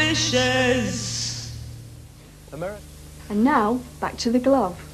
fishes. America. And now, back to the glove.